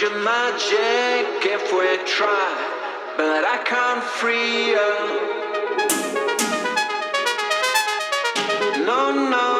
magic if we try, but I can't free you. No, no.